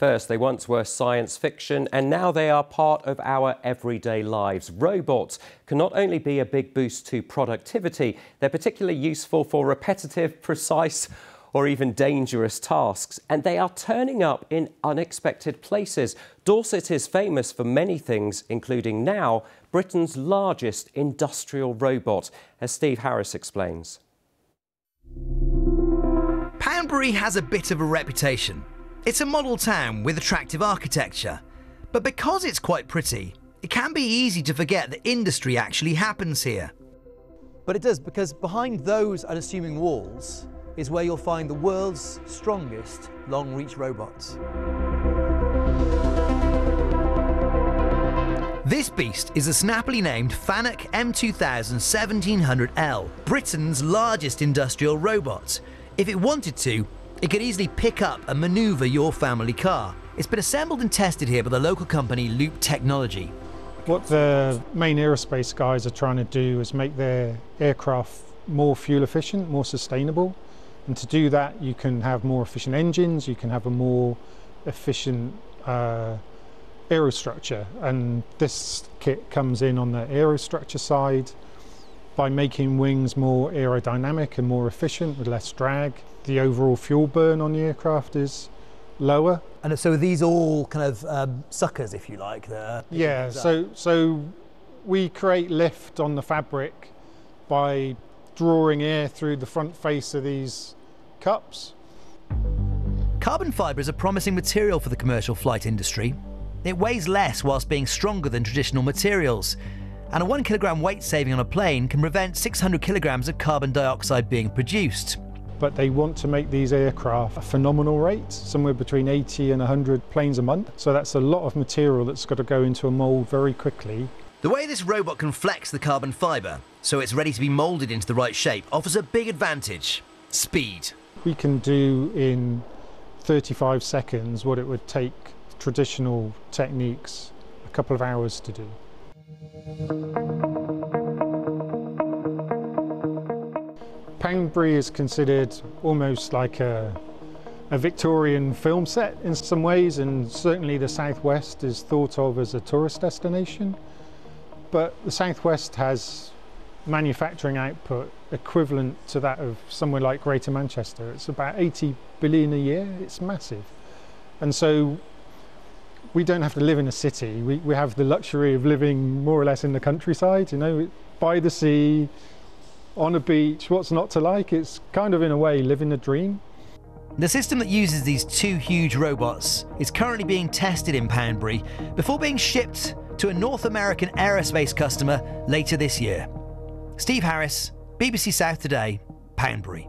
First, they once were science fiction, and now they are part of our everyday lives. Robots can not only be a big boost to productivity, they're particularly useful for repetitive, precise, or even dangerous tasks, and they are turning up in unexpected places. Dorset is famous for many things, including now Britain's largest industrial robot, as Steve Harris explains. Poundbury has a bit of a reputation. It's a model town with attractive architecture, but because it's quite pretty, it can be easy to forget that industry actually happens here. But it does, because behind those unassuming walls is where you'll find the world's strongest long-reach robots. This beast is a snappily named Fanuc M2000 1700L, Britain's largest industrial robot. If it wanted to, it could easily pick up and maneuver your family car. It's been assembled and tested here by the local company Loop Technology. What the main aerospace guys are trying to do is make their aircraft more fuel efficient, more sustainable. And to do that, you can have more efficient engines, you can have a more efficient uh, aerostructure. And this kit comes in on the aerostructure side by making wings more aerodynamic and more efficient with less drag. The overall fuel burn on the aircraft is lower. And so these all kind of um, suckers, if you like, there. Yeah, so, so we create lift on the fabric by drawing air through the front face of these cups. Carbon fibre is a promising material for the commercial flight industry. It weighs less whilst being stronger than traditional materials, and a one kilogram weight saving on a plane can prevent 600 kilograms of carbon dioxide being produced. But they want to make these aircraft a phenomenal rate, somewhere between 80 and 100 planes a month. So that's a lot of material that's got to go into a mould very quickly. The way this robot can flex the carbon fibre so it's ready to be moulded into the right shape offers a big advantage speed. We can do in 35 seconds what it would take traditional techniques a couple of hours to do. Poundbury is considered almost like a, a Victorian film set in some ways, and certainly the Southwest is thought of as a tourist destination. But the Southwest has manufacturing output equivalent to that of somewhere like Greater Manchester. It's about 80 billion a year, it's massive. And so we don't have to live in a city. We, we have the luxury of living more or less in the countryside, you know, by the sea, on a beach. What's not to like? It's kind of, in a way, living a dream. The system that uses these two huge robots is currently being tested in Poundbury before being shipped to a North American aerospace customer later this year. Steve Harris, BBC South Today, Poundbury.